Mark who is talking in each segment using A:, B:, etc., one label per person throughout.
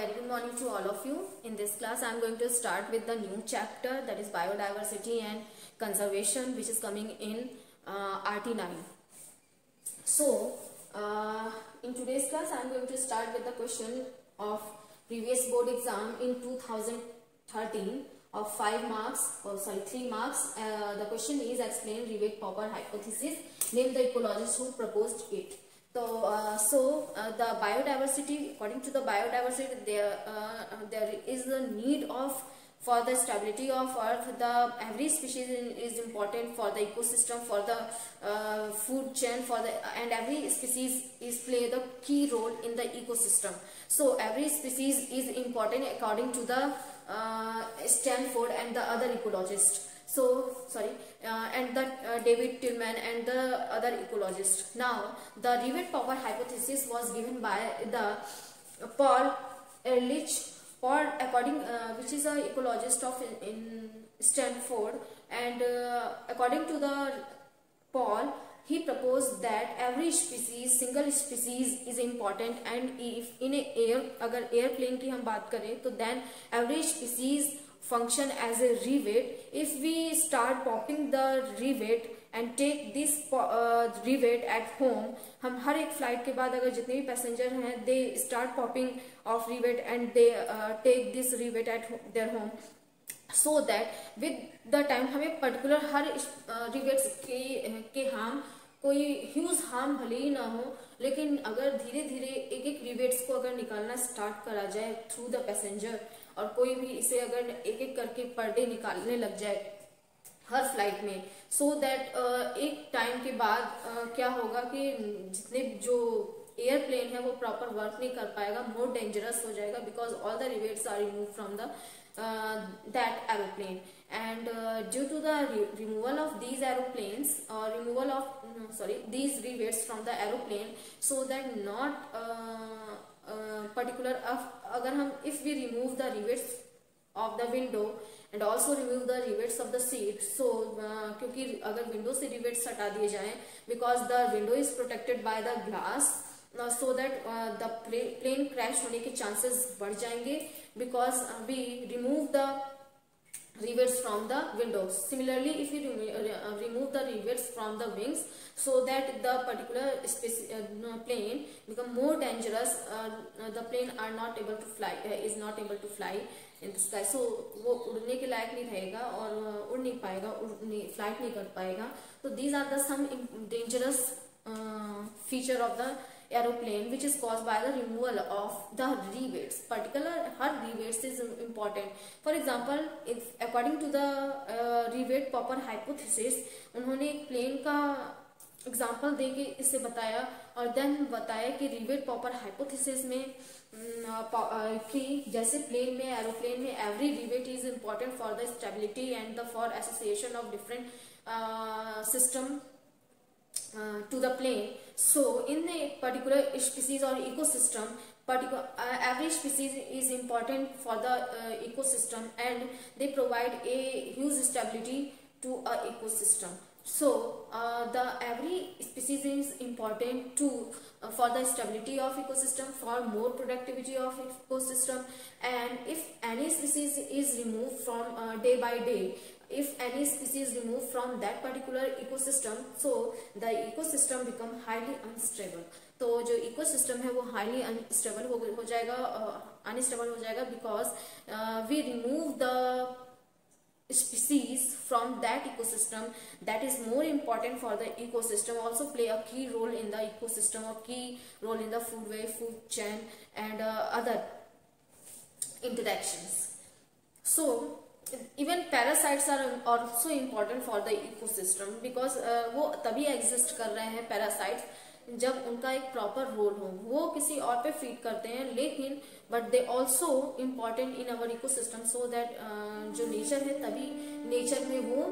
A: very good morning to all of you. In this class, I am going to start with the new chapter that is biodiversity and conservation, which is coming in uh, RT9. So, uh, in today's class, I am going to start with the question of previous board exam in 2013 of 5 marks, or sorry, 3 marks. Uh, the question is explain Rivet-Popper hypothesis. Name the ecologist who proposed it. So, uh, so uh, the biodiversity, according to the biodiversity, there uh, there is a need of for the stability of earth. The every species is important for the ecosystem, for the uh, food chain, for the and every species is play the key role in the ecosystem. So every species is important according to the uh, Stanford and the other ecologists. So, sorry, uh, and the uh, David Tilman and the other ecologists. Now, the Rivet-Popper hypothesis was given by the Paul Ehrlich, Paul, according, uh, which is a ecologist of in, in Stanford, and uh, according to the Paul, he proposed that every species single species is important and if in a air agar airplane ki hum baat kare to then every species function as a rivet if we start popping the rivet and take this rivet at home हम हर एक flight के बाद अगर जितने भी passenger हैं they start popping of rivet and they take this rivet at their home so that with the time हमें पर्टिकुलर हर रिवेट्स के के हार्म कोई ह्यूज हार्म भले ही ना हो, लेकिन अगर धीरे धीरे एक एक रिवेट्स को अगर निकालना स्टार्ट करा जाए थ्रू द पैसेंजर और कोई भी इसे अगर एक एक करके पर डे निकालने लग जाए हर फ़्लाइट में सो so दैट uh, एक टाइम के बाद uh, क्या होगा कि जितने जो एयरप्लेन है वो प्रॉपर वर्क नहीं कर पाएगा मोर डेंजरस हो जाएगा because all the rivets are remove from the that aeroplane re removal of these aeroplanes or removal of no, sorry these rivets from the aeroplane so that not uh, particular of अगर हम if we remove the rivets of the window and also remove the rivets of the seat so क्योंकि अगर window से rivets हटा दिए जाए because the window is protected by the glass so that the plane crash होने के chances बढ़ जाएँगे because we remove the rivets from the windows. Similarly, if you uh, remove the rivets from the wings so that the particular uh, plane become more dangerous, uh, the plane are not able to fly, uh, is not able to fly in the sky. So वो उड़ने के लायक नहीं रहेगा और उड़ नहीं पाएगा उड़ फ्लाइट नहीं कर पाएगा तो these are the some dangerous uh, feature of the aeroplane which is cause by the removal of the rivets particular her rivets is important for example if according to the rivet popper hypothesis उन्होंने एक plane का example देके इसे बताया और then बताया कि rivet proper hypothesis में कि जैसे प्लेन में एरोप्लेन में every rivet is important for the stability and the for association of different system to the plane So in a particular species or ecosystem, particular uh, every species is important for the uh, ecosystem and they provide a huge stability to a ecosystem. So uh, the every species is important to uh, for the stability of ecosystem, for more productivity of ecosystem, and if any species is removed from uh, day by day, if any species removed from that particular ecosystem so the ecosystem become highly unstable तो जो ecosystem है वो highly unstable हो, हो जाएगा unstable uh, हो जाएगा because we remove the species from that ecosystem that is more important for the ecosystem also play a key role in the ecosystem or key role in the food web food chain and uh, other interactions so even parasites are also important for the ecosystem because वो तभी exist कर रहे हैं parasites जब उनका एक proper role हो। वो किसी और पे फ़ीड करते हैं, लेकिन but they also important in our ecosystem so that जो नेचर है तभी नेचर में वो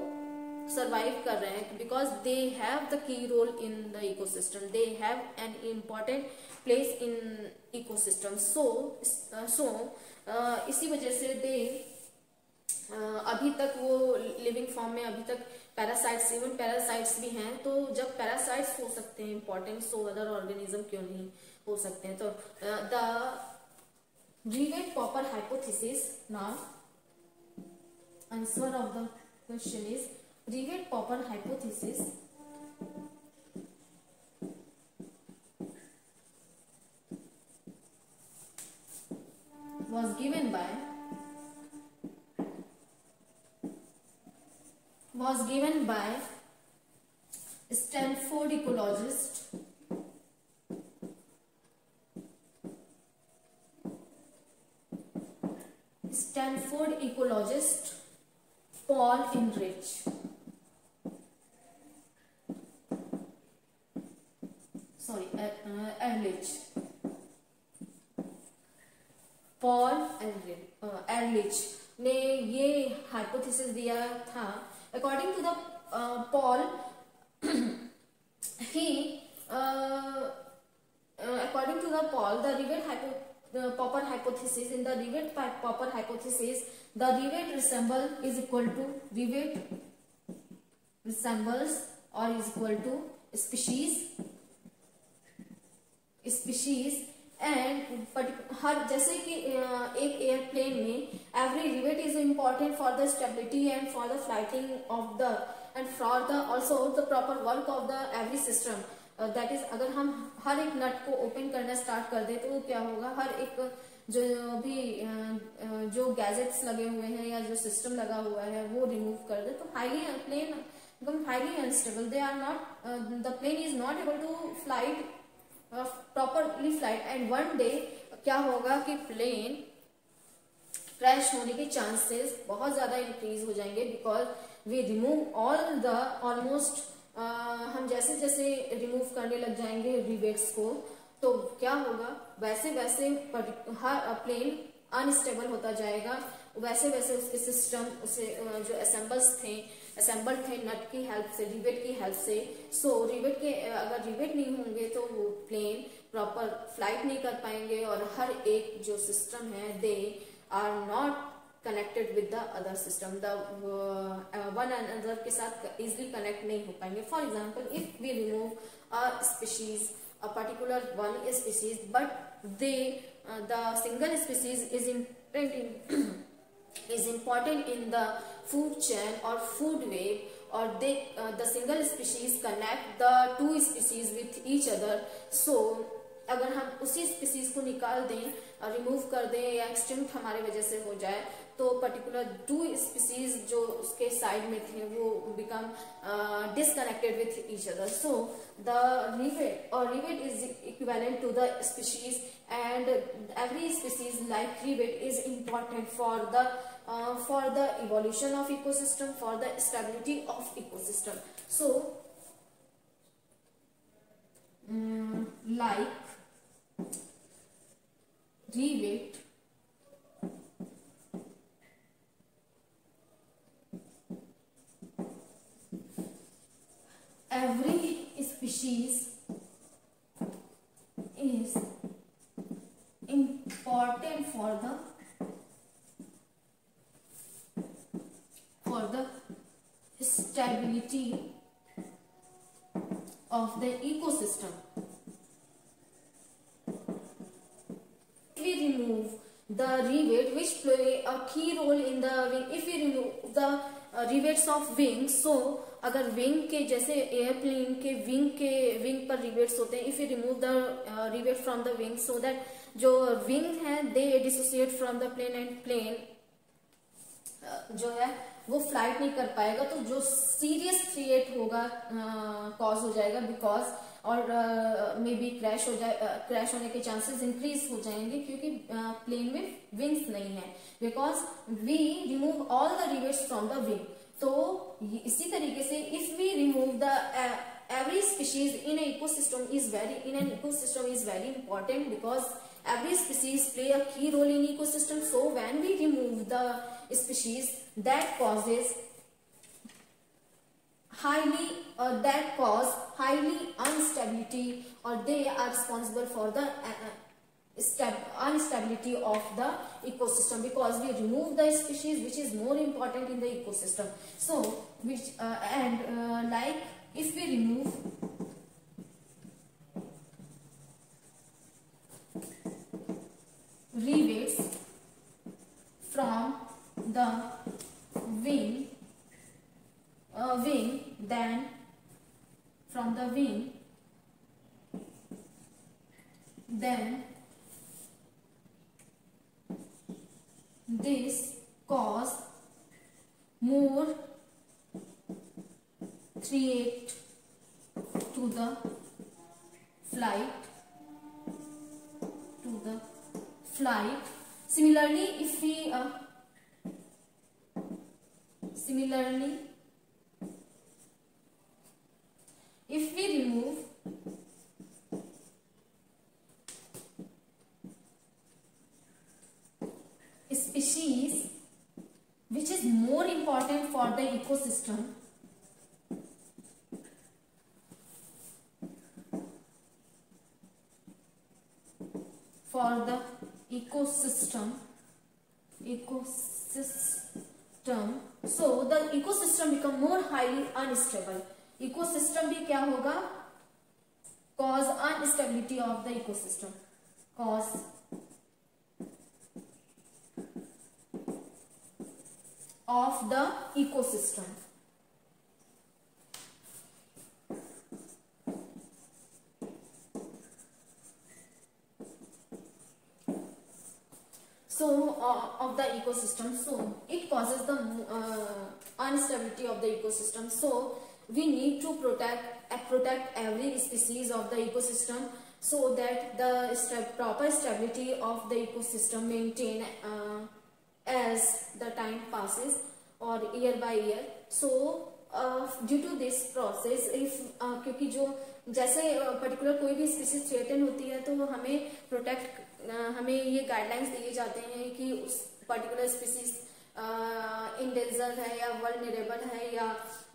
A: सर्वाइव कर रहे हैं because they have the key role in the ecosystem they have an important place in ecosystem so so इसी वजह से दे अभी तक वो लिविंग फॉर्म में अभी तक पैरासाइट्स इवन पैरासाइट्स भी हैं तो जब पैरासाइट्स हो सकते हैं इंपॉर्टेंट सो अदर ऑर्गेनिज्म क्यों नहीं हो सकते हैं? तो the rivet popper now answer of the question is rivet popper hypothesis was given by was given by Stanford ecologist Stanford ecologist Paul Ehrlich. Sorry, uh, Ehrlich. Paul Ehrlich ने ये hypothesis दिया था According to the uh, Paul, he uh, uh, according to the Paul, the rivet hypo, the Popper hypothesis. In the rivet Popper hypothesis, the rivet resemble is equal to rivet resembles or is equal to species species and हर, जैसे कि एक airplane में every rivet is important for the stability and for the flighting of the and for the also the proper work of the every system that is अगर हम हर एक नट को open करना स्टार्ट कर दे तो क्या होगा? हर एक जो भी जो गैजेट्स लगे हुए हैं या जो सिस्टम लगा हुआ है, वो रिमूव कर दे। तो हाईली प्लेन एकदम highly unstable they are not the plane is not able to flight properly flight and one day क्या होगा कि प्लेन क्रैश होने के चांसेस बहुत ज़्यादा इंक्रीज हो जाएँगे because we remove all the almost हम जैसे जैसे रिमूव करने लग जाएँगे रिवेट्स को तो क्या होगा? वैसे वैसे हर प्लेन अनस्टेबल होता जाएगा। वैसे वैसे उसके सिस्टम उसे जो असेंबल्स थे असेंबल्ड थे नट की हेल्प से रिवेट की हेल्प से। सो so, रिवेट के अगर रिवेट नहीं होंगे तो वो प्लेन प्रॉपर फ़्लाइट नहीं कर पाएँगे और हर एक जो सिस्टम है they are not connected with the other system the one and other के साथ इजिली कनेक्ट नहीं हो पाएँगे। For example if we remove a species a particular one species but they uh, the single species is important in is important in the food chain or food web or they uh, the single species connect the two species with each other. So अगर हम उसी species को निकाल दें और remove कर दें या एक्सटिंक्ट हमारे वजह से हो जाए तो पर्टिकुलर टू स्पीसीज जो उसके साइड में थे वो become disconnected with each other so the rivet और rivet is equivalent to the species and every species like rivet is important for the Uh, for the evolution of ecosystem, for the stability of ecosystem. So, um, like every species is important for the for the stability of the ecosystem. we remove the rivet which play a key role in the wing if we remove the uh, rivets of wings so अगर wing के जैसे airplane के wing के wing पर rivets होते हैं if you remove the rivet from the wing so that जो wing है they dissociate from the plane and plane जो है वो फ़्लाइट नहीं कर पाएगा तो जो सीरियस थ्रिएट होगा कॉज uh, हो जाएगा बिकॉज़ और मे बी क्रैश हो जाए क्रैश होने के चांसेस इंक्रीज हो जाएँगे क्योंकि प्लेन में विंग्स नहीं है। Because we remove all the rivets from the wing तो इसी तरीके से if we remove the species in an ecosystem is very in an ecosystem is very important because every species play a key role in ecosystem so when we remove the species that causes highly uh, that cause highly instability or they are responsible for the uh, instability of the ecosystem because we remove the species which is more important in the ecosystem. So which uh, and uh, like if we remove rivets from the wing uh, wing then from the wing then this cause more threat to the flight to the flight similarly if we uh, similarly if we remove species which is more important for the ecosystem for the ecosystem ecosystem so the ecosystem become more highly unstable ecosystem भी क्या होगा cause instability of the ecosystem cause of the ecosystem. So, uh, of the ecosystem, so it causes the uh, instability of the ecosystem. So, we need to protect uh, protect every species of the ecosystem so that the st proper stability of the ecosystem maintain uh, as the time passes or year by year so uh, due to this process if uh, क्योंकि जो जैसे particular uh, कोई भी species threaten होती है तो हमें protect uh, हमें ये गाइडलाइंस दिए जाते हैं कि उस पर्टिकुलर स्पीसीज इंडेंजर है या वर्ल्ड है या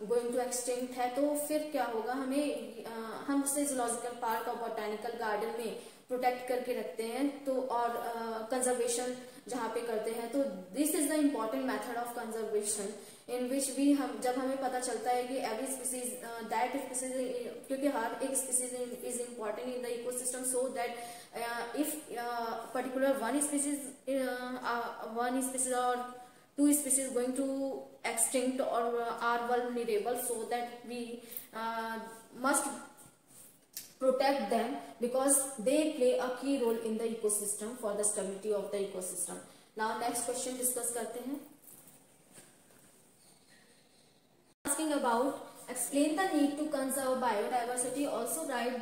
A: गोइंग टू एक्सटिंक्ट है तो फिर क्या होगा? हमें uh, हम उसे जोलॉजिकल पार्क और बोटानिकल गार्डन में प्रोटेक्ट करके रखते हैं तो और कंजर्वेशन जहाँ पे करते हैं तो this is the important method of conservation in which भी हम, जब हमें पता चलता है कि एवरी स्पीसीज दैट स्पीसीज क्योंकि हर एक species is important in the ecosystem so that if particular one species one species और two species going to extinct और are Webel so that we must protect them because they play a key role in the ecosystem for the stability of the ecosystem now next question discuss करते हैं। Asking about explain the need to conserve biodiversity also write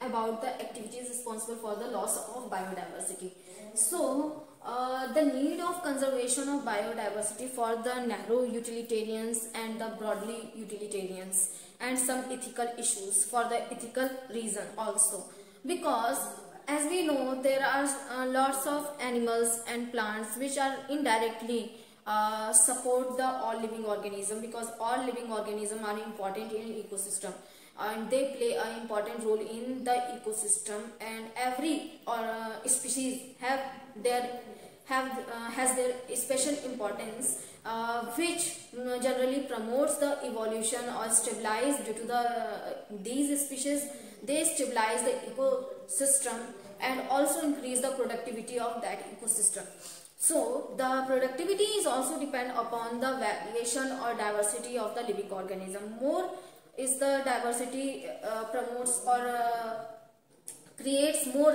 A: about the activities responsible for the loss of biodiversity. So uh, the need of conservation of biodiversity for the narrow utilitarians and the broadly utilitarians and some ethical issues for the ethical reason also because as we know there are uh, lots of animals and plants which are indirectly uh, support the all living organism because all living organism are important in ecosystem. And they play an important role in the ecosystem and every uh, species have their have uh, has their special importance uh, which generally promotes the evolution or stabilize due to the uh, these species. They stabilize the ecosystem and also increase the productivity of that ecosystem so the productivity is also depend upon the variation or diversity of the living organism more is the diversity uh, promotes or uh, creates more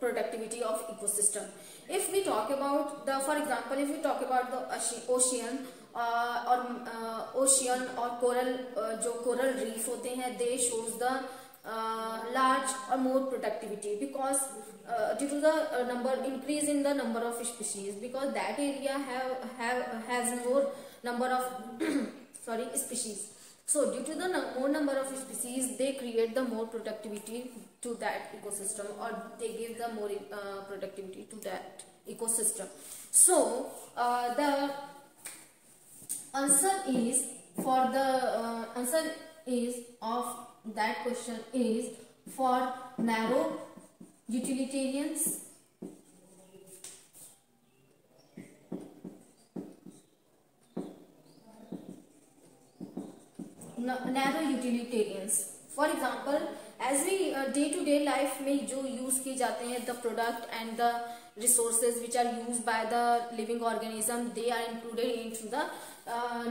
A: productivity of ecosystem if we talk about the for example if we talk about the ocean uh, or uh, ocean or coral uh, जो coral reef होते हैं they shows the uh, large or more productivity because uh, due to the uh, number increase in the number of species because that area have have has more number of sorry species so due to the more number of species, they create the more productivity to that ecosystem or they give the more uh, productivity to that ecosystem. So uh, the answer is for the uh, answer is of that question is for narrow utilitarians. Narrow utilitarians. For example as we day to day life में जो use किए जाते हैं the product and the resources which are use by the living organism they are included into the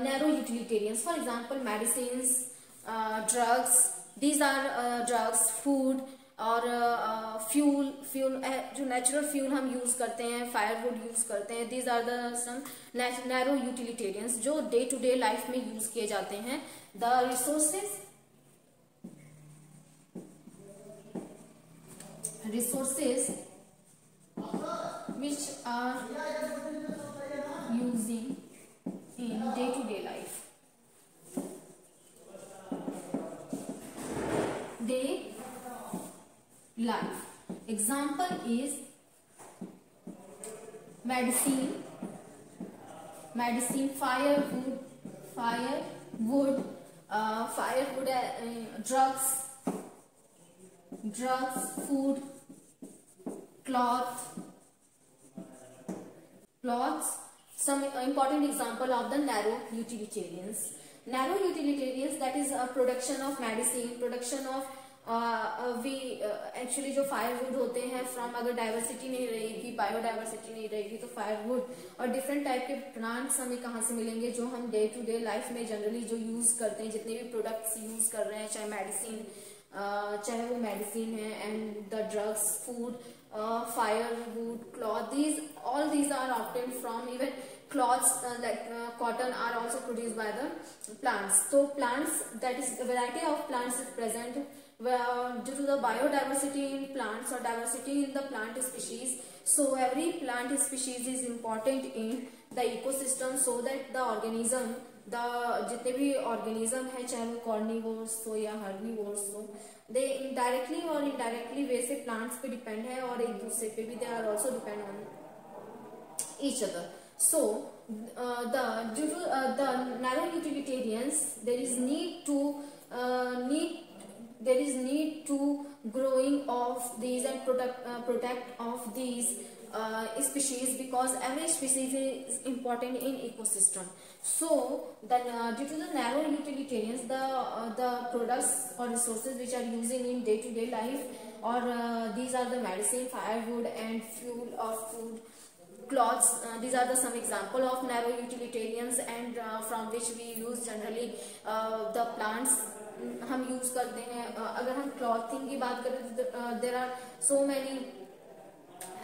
A: narrow utilitarians for example medicine drugs these are uh, drugs food और fuel fuel जो natural fuel हम use करते हैं firewood use करते हैं these are the some narrow utilitarians जो day to day life में use किए जाते हैं the resources resources which are using in day-to-day life. Day life. Example is medicine, medicine, firewood, firewood, uh, firewood, uh, drugs, drugs, food, cloth, cloths. Some important example of the narrow utilitarians. Narrow utilitarians that is a production of medicine, production of we actually जो firewood होते हैं from अगर diversity नहीं रहेगी biodiversity नहीं रहेगी तो firewood और डिफरेंट टाइप के प्लांट्स हमें कहाँ से मिलेंगे जो हम डे टू डे लाइफ में जनरली जो यूज़ करते हैं जितने भी प्रोडक्ट्स यूज़ कर रहे हैं चाहे मेडिसिन चाहे वो मेडिसिन है and the drugs food firewood cloth these all these are obtain from even cloths uh, like uh, cotton are also produced by the plants so plants that is a variety of plants is present well, due to the biodiversity in plants or diversity in the plant species. So every plant species is important in the ecosystem so that the organism the जितने भी organism है चाहे वो carnivores हो या herbivores हो they indirectly or indirectly वे से plants पे depend है और एक दूसरे पे भी they are also depend on each other. so uh, the due to uh, the narrow utilitarians there is need to uh, need there is need to growing of these and protect, uh, protect of these uh, species because every species is important in ecosystem. So, then uh, due to the narrow utilitarians, the the products or resources which are using in day-to-day -day life, or these are the medicine, firewood, and fuel or food, cloths. Uh, these are the some example of narrow utilitarians, and uh, from which we use generally uh, the plants हम use करते हैं अगर हम clothing की बात करें तो there are so many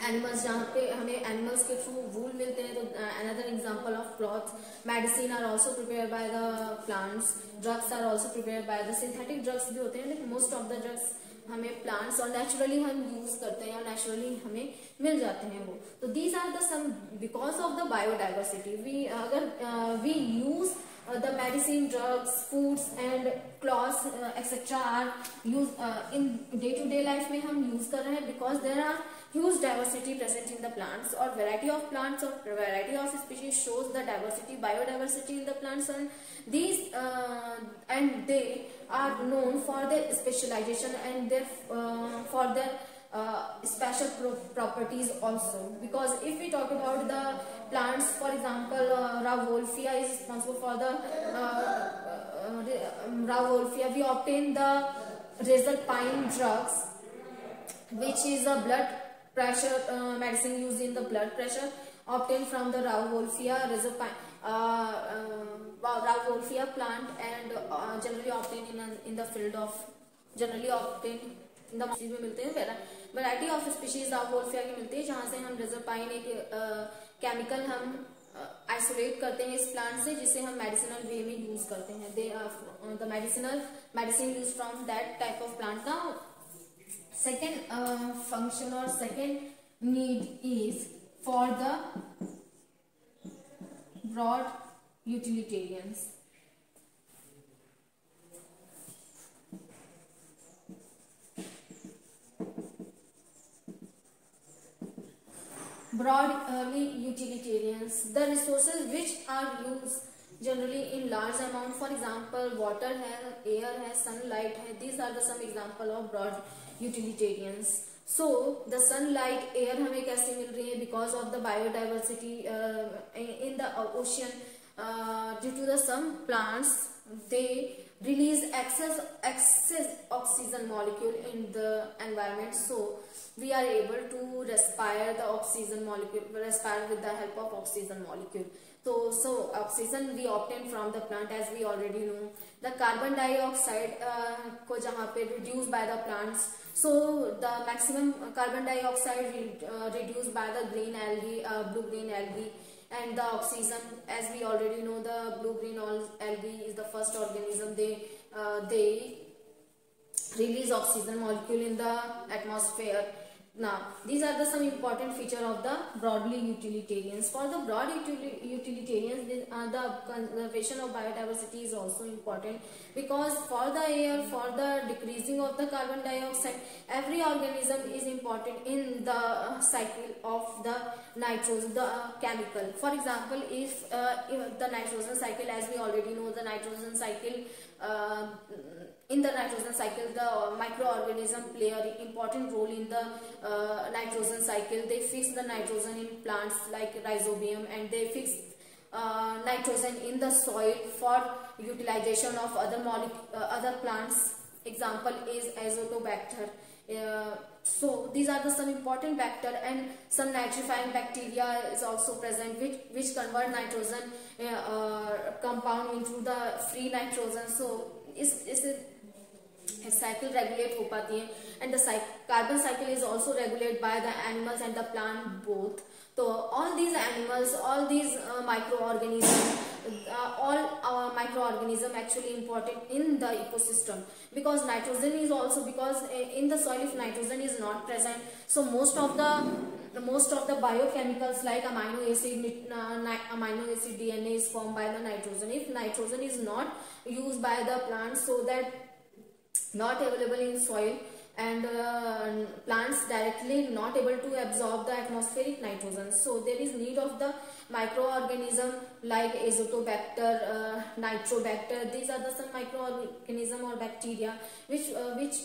A: animals जहाँ पे हमें एनिमल्स के थ्रू वूल मिलते हैं तो another example of cloth medicine are also prepare by the plants drugs are also prepare by the synthetic drugs भी होते हैं लेकिन मोस्ट ऑफ़ द ड्रग्स हमें प्लांट्स और नेचुरली हम यूज़ करते हैं और नेचुरली हमें मिल जाते हैं वो। तो these are the some because of the biodiversity we अगर we use the medicine drugs foods and cloth etcetera are use in day to day life में हम यूज़ कर रहे हैं because there are huge diversity present in the plants और variety of plants और variety of species shows the diversity biodiversity in the plants and these and they are known for their specialization and their uh, for their uh, special pro properties also. Because if we talk about the plants for example uh, Rauwolfia is responsible for the uh, uh, Rauwolfia we obtain the reserpine drugs which is a blood pressure uh, medicine used in the blood pressure obtained from the Rauwolfia reserpine uh, uh, plant and uh, generally obtained in, a, in the field of generally obtained in the में मिलते हैं variety of species of wolffia की मिलती जहाँ से हम रिजर्पाइन एक chemical हम आइसोलेट करते हैं इस प्लांट से जिसे हम मेडिसिनल वे में यूज़ करते हैं। They the medicinal medicine use from that type of plant का सेकेंड फ़ंक्शन और second need is for the broad utilitarians broad early utilitarians the resources which are used generally in large amount for example water hai air hai sunlight hai these are the some example of broad utilitarians so the sunlight air hame kaise mil rahi hai because of the biodiversity uh, in the ocean uh, due to the some plants they release excess excess oxygen molecule in the environment so we are able to respire the oxygen molecule respire with the help of oxygen molecule so so oxygen we obtain from the plant as we already know the carbon dioxide uh, ko jahan pe reduced by the plants so the maximum carbon dioxide re, uh, reduced by the green algae uh, blue green algae and the oxygen as we already know the blue green algae is the first organism they uh, they release oxygen molecule in the atmosphere now, these are the some important feature of the broadly utilitarians. For the broad utilitarians, uh, the conservation of biodiversity is also important because for the air, for the decreasing of the carbon dioxide, every organism is important in the cycle of the nitrogen, the chemical. For example, if, uh, if, the nitrogen cycle, as we already know, the nitrogen cycle uh, in the nitrogen cycle the microorganism play an important role in the uh, nitrogen cycle. They fix the nitrogen in plants like rhizobium and they fix uh, nitrogen in the soil for utilization of other uh, other plants. Example is azotobacter. Uh, so these are the some important bacteria and some nitrifying bacteria is also present which which convert nitrogen uh, compound into the free nitrogen. So is is it cycle regulate हो पाती है and the carbon cycle is also regulate by the animals and the plant both तो all these animals all these microorganism all microorganism actually important in the ecosystem because nitrogen is also because in the soil if nitrogen is not present so most of the most of the bio biochemicals like amino acid amino acid D N A is form by the nitrogen if nitrogen is not use by the plant so that not available in soil and uh, plants directly not able to absorb the atmospheric nitrogen. So there is need of the microorganism like azotobacter uh, nitrobacter. These are the some microorganism or bacteria which uh, which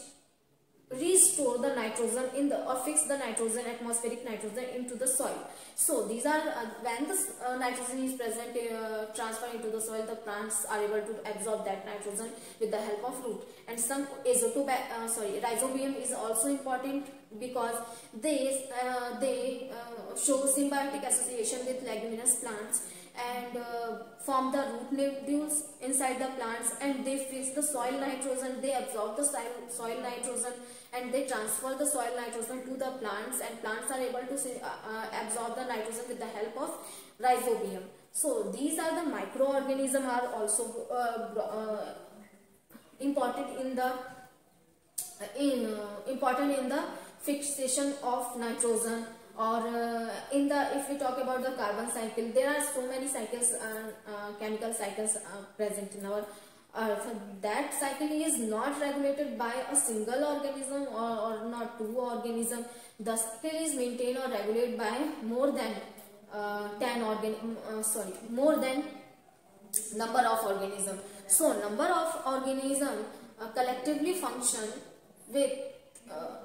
A: restore the nitrogen in the or fix the nitrogen atmospheric nitrogen into the soil so these are uh, when the uh, nitrogen is present uh, transferred into the soil the plants are able to absorb that nitrogen with the help of root. And some azotobac uh, sorry rhizobium is also important because they uh, they uh, show symbiotic association with leguminous plants and uh, form the root nodules inside the plants and they fix the soil nitrogen they absorb the soil, soil nitrogen and they transfer the soil nitrogen to the plants and plants are able to uh, uh, absorb the nitrogen with the help of rhizobium. So these are the microorganisms are also uh, uh, important in the in important in the fixation of nitrogen or uh, in the if we talk about the carbon cycle there are so many cycles uh, uh, chemical cycles uh, present in our earth. That cycle is not regulated by a single organism or, or not two organism. The cycle is maintained or regulated by more than uh, 10 organ sorry more than number of organism. So number of organism collectively function with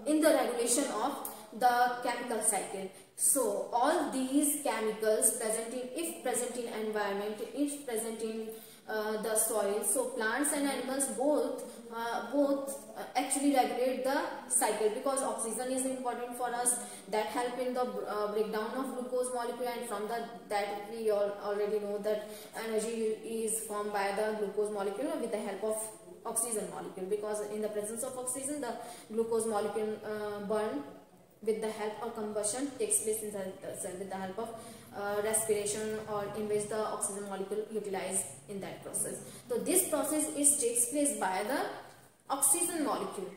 A: in the regulation of the chemical cycle. So all these chemicals present in, if present in environment, if present in uh, the soil, so plants and animals both uh, both uh, actually regulate the cycle because oxygen is important for us that help in the uh, breakdown of glucose molecule and from the that we all already know that energy is formed by the glucose molecule with the help of oxygen molecule because in the presence of oxygen the glucose molecule uh, burn with the help of combustion takes place inside the cell with the help of uh, respiration or in which the oxygen molecule utilized in that process. So this process is takes place by the oxygen molecule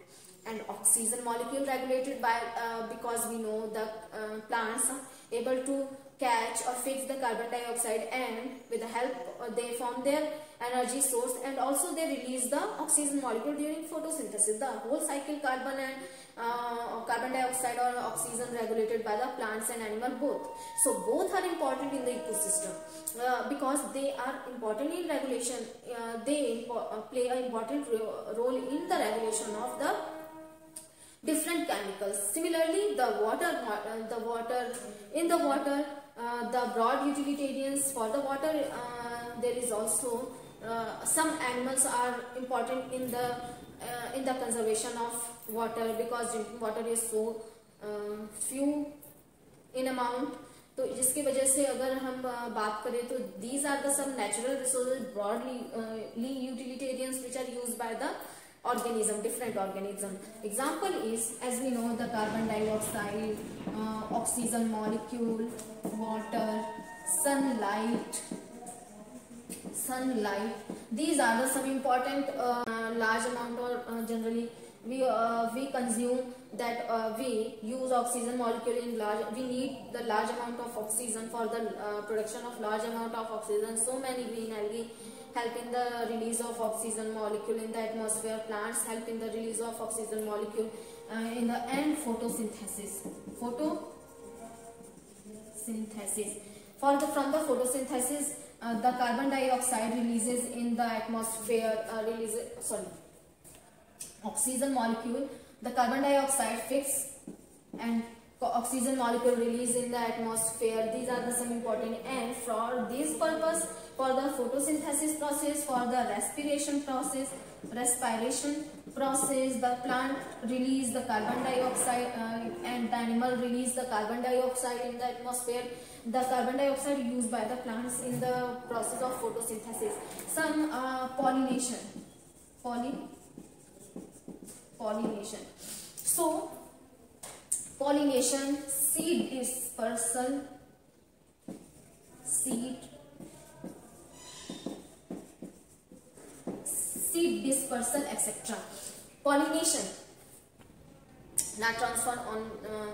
A: and oxygen molecule regulated by uh, because we know the uh, plants are able to catch or fix the carbon dioxide and with the help uh, they form their energy source and also they release the oxygen molecule during photosynthesis. The whole cycle carbon and uh, carbon dioxide or oxygen regulated by the plants and animal both. So both are important in the ecosystem uh, because they are important in regulation. Uh, they uh, play an important role in the regulation of the different chemicals. Similarly, the water, uh, the water in the water, uh, the broad utilitarians for the water, there is also some animals are important in the in the conservation of water because water is so uh, few in amount. तो जिसकी वजह से अगर हम बात करें तो these are the some natural resources broadly utilitarians which are use by the organism different organism example is as we know the carbon dioxide oxygen molecule water sunlight sunlight these are the some important large amount और generally we uh, we consume that uh, we use oxygen molecule in large we need the large amount of oxygen for the uh, production of large amount of oxygen. So many green algae help in the release of oxygen molecule in the atmosphere. Plants help in the release of oxygen molecule uh, in the end photosynthesis. Photosynthesis. For the from the photosynthesis uh, the carbon dioxide releases in the atmosphere uh, releases sorry oxygen molecule the carbon dioxide fix and oxygen molecule released in the atmosphere. These are the some important. And for this purpose for the photosynthesis process for the respiration process respiration process the plant release the carbon dioxide uh, and the animal release the carbon dioxide in the atmosphere. The carbon dioxide used by the plants in the process of photosynthesis. Some uh, pollination. Poly pollination so pollination seed dispersal seed seed dispersal etc pollination not transfer on uh,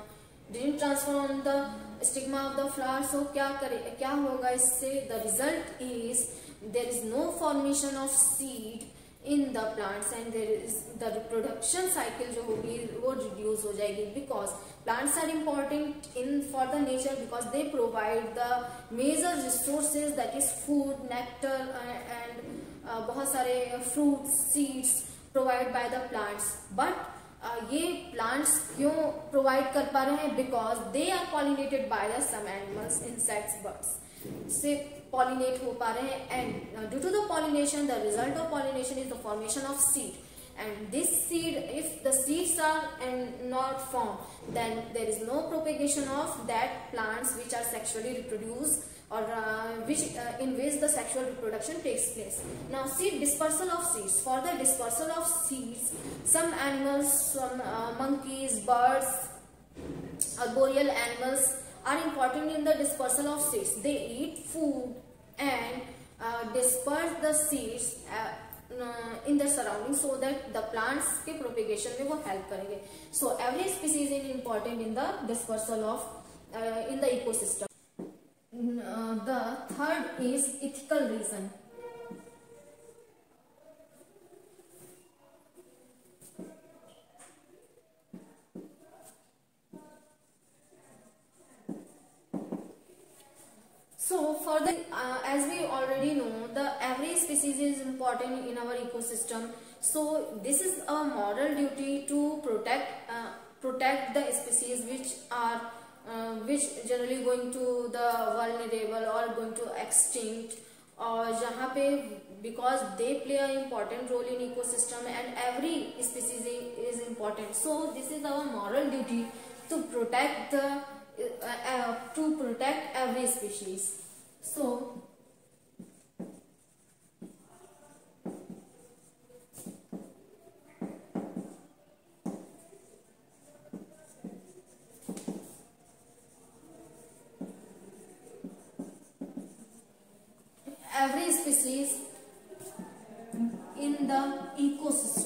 A: didn't transfer on the stigma of the flower so kya kare kya hoga isse the result is there is no formation of seed in the plants and there is the reproduction cycle जो होगी, वो reduce हो जाएगी because plants are important in for the nature because they provide the major resources that is food nectar and बहुत सारे fruits seeds provide by the plants but ये plants क्यों provide कर पा रहे हैं? Because they are pollinated by the some animals insects birds से pollinate हो पा रहे हैं and due to the pollination the result of pollination is the formation of seed and this seed if the seeds are and not formed then there is no propagation of that plants which are sexually reproduced or uh, which uh, in which the sexual reproduction takes place now seed dispersal of seeds for the dispersal of seeds some animals some uh, monkeys birds arboreal animals are important in the dispersal of seeds they eat food and uh, disperse the seeds in the surrounding so that the plants के propagation में वो help करेंगे. So every species is important in the dispersal of in the ecosystem the third is ethical reason So for the uh, as we already know the every species is important in our ecosystem. So this is a moral duty to protect uh, protect the species which are uh, which generally going to the vulnerable or going to extinct or जहाँ पे because they play an important role in ecosystem and every species is important. So this is our moral duty to protect the uh, uh, to protect every species. So, every species in the ecosystem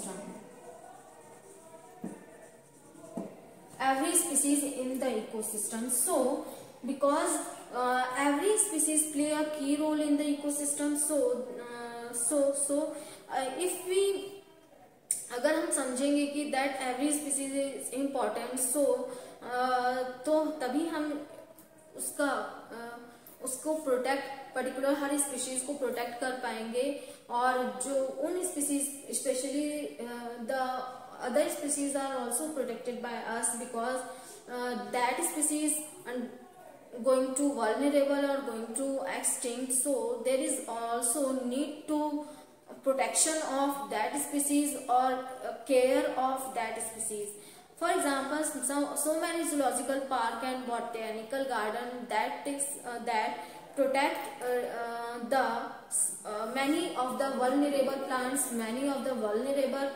A: every species in the ecosystem so because uh, every species play a key role in the ecosystem so uh, so so uh, if we अगर हम समझेंगे कि that every species is important so तो तभी हम उसका uh, उसको protect particular हर स्पीशीज को प्रोटेक्ट कर पाएँगे और जो उन species specially the other species are also protected by us because uh, that species and going to vulnerable or going to extinct so there is also need to protection of that species or uh, care of that species. For example so, so many zoological park and botanical garden that takes uh, that protect uh, uh the uh, many of the vulnerable plants many of the vulnerable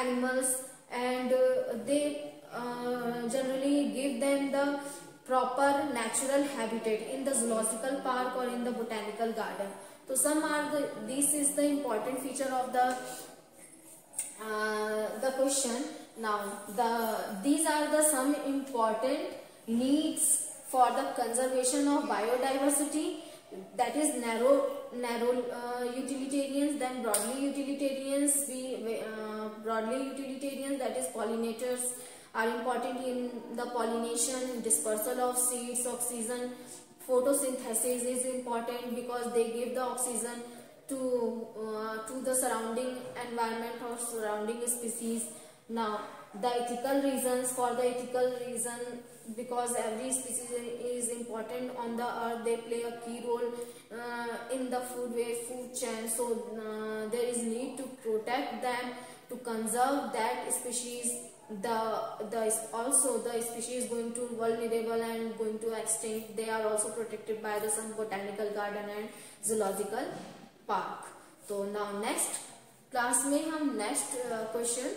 A: animals and uh, they uh, generally give them the proper natural habitat in the zoological park or in the botanical garden. So some are the, this is the important feature of the uh, the question. Now the these are the some important needs for the conservation of biodiversity that is narrow narrow uh, utilitarians then broadly utilitarians we uh, broadly utilitarians that is pollinators are important in the pollination, dispersal of seeds, oxygen, photosynthesis is important because they give the oxygen to, uh, to the surrounding environment or surrounding species. Now, the ethical reasons for the ethical reason because every species is important on the earth they play a key role uh, in the food way food chain so uh, there is need to protect them to conserve that species the the also the species going to vulnerable and going to extinct they are also protected by the some botanical garden and zoological park so now next class में हम next uh, question